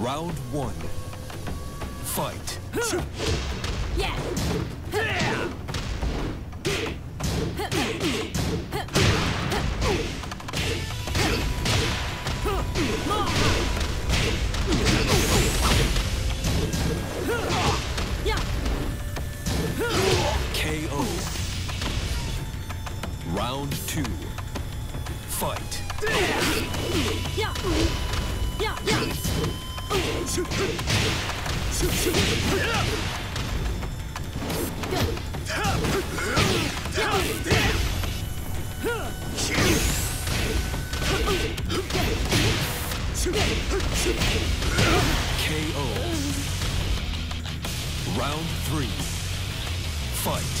Round one. Fight. Yeah. KO. Round two. Fight. Yeah. Yeah. Yeah. KO. Round three. Fight.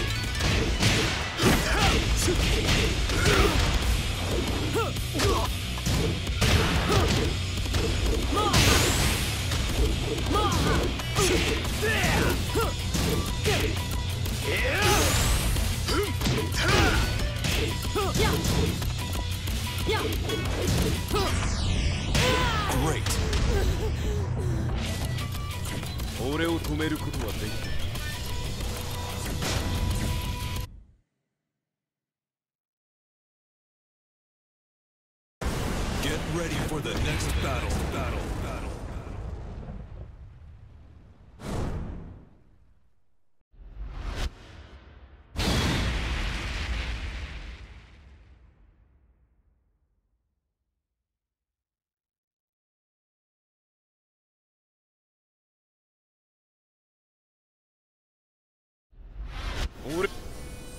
Great. 俺を止めることはできない Get ready for the next battle. Battle.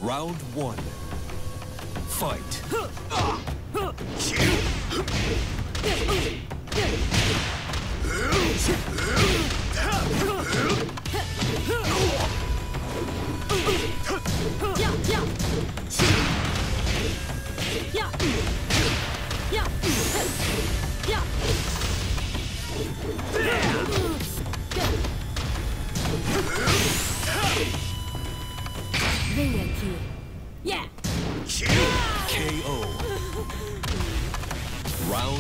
Round one. Fight.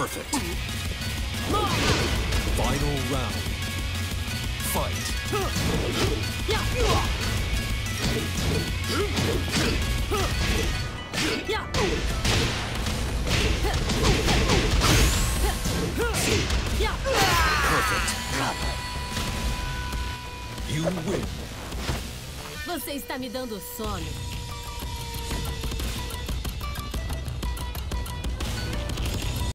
Perfect. Final round. Fight. Yeah. You win. Você está me dando sono.